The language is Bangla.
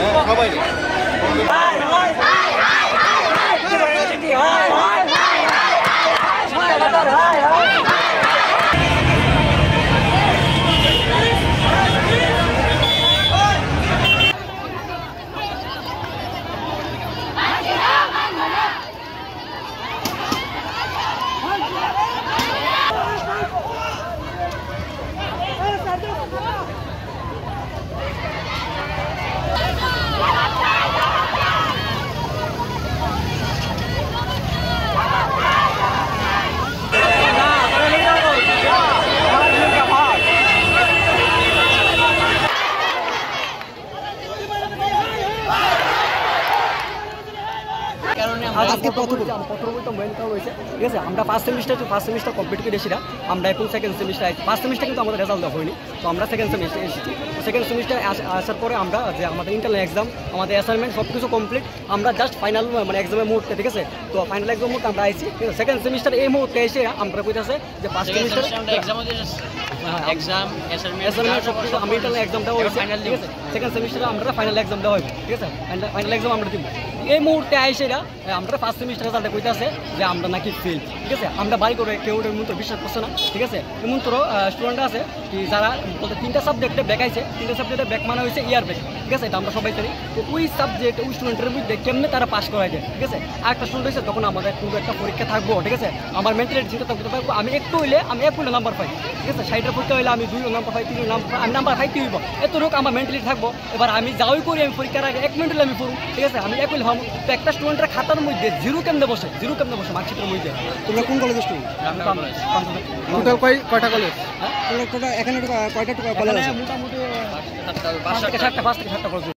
সবাই আজকে পত্র পত্র বলতে মেন কারণ হয়েছে। ঠিক আছে আমরা first semester first semester complete করে এসেছিলাম। আমরা এখন সেকেন্ড সেমিস্টার ফার্স্ট সেমিস্টার কিন্তু আমাদের রেজাল্ট দেওয়া হয়নি। তো আমরা সেকেন্ড সেমিস্টার এসেছি। সেকেন্ড সেমিস্টার আসার পরে আমরা যে আমাদের ইন্টারনাল এক্সাম আমাদের অ্যাসাইনমেন্ট সব কিছু কমপ্লিট আমরা জাস্ট ফাইনাল মানে এক্সামের মুহূর্তে ঠিক আছে? তো ফাইনাল এক্সাম মুহূর্তে আমরা আইছি। সেকেন্ড সেমিস্টার এই মুহূর্তে এসে আমরা কইতেছে যে ফার্স্ট সেমিস্টার এক্সাম অ্যাসাইনমেন্ট সব কিছু আমি ইন্টারনাল এক্সাম দেওয়া হয়েছে। ঠিক আছে সেকেন্ড সেমিস্টারে আমরা ফাইনাল এক্সাম দেওয়া হবে ঠিক আছে ফাইনাল এক্সাম আমরা দিব। এই মুহূর্তে আইসে আমরা ফার্স্ট সেমিস্টার রেজাল্টে কইতাছে যে আমরা নাকি ফেল ঠিক আছে? আমরা বাড়ি করে কেউ ওটার মতো বিশ্বাস করছে না, ঠিক আছে? এমন তোর স্টুডেন্ট আছে কি যারা বলতে তিনটা সাবজেক্টে ব্যাক আইছে, তিনটা সাবজেক্টে ব্যাক মানে হয়েছে ইয়ার ব্যাক ঠিক আছে? এটা আমরা সবাই জানি। তো ওই সাবজেক্ট ওই স্টুডেন্টের মধ্যে কেমনে তারা পাস করায় যায়, ঠিক আছে? আর একটা স্টুডেন্ট হয়েছে তখন আমাদের কোনো একটা পরীক্ষা থাকব, ঠিক আছে? আমার মেন্টালিটি চিন্তা থাকতে পারব আমি একটু হইলে আমি এক হইলে নাম্বার পাই ঠিক আছে? ষাটের পরীক্ষা হইলে আমি দুই নাম্বার পাই তিন নাম্বার আমি নাম্বার পাই হইব। এত রোগ আমার মেন্টালিটি থাকব। এবার আমি যাওয়াই করি আমি পরীক্ষার আগে, এক মিনিট আমি পড়ুন ঠিক আছে? আমি এক হইলে হব তো একটা স্টুডেন্টের খাতার মধ্যে জিরো কেমনে বসে? জিরো কেমনে বসে মার্কশিটের মধ্যে? তোমরা কোন কলেজের স্টুডেন্ট টোটাল কয় কয়টা কলেজ হ্যাঁ? টোটাল এখানে কয়টা কলেজ মোটামুটি পাঁচ থেকে সাতটা পাঁচ থেকে সাতটা কলেজ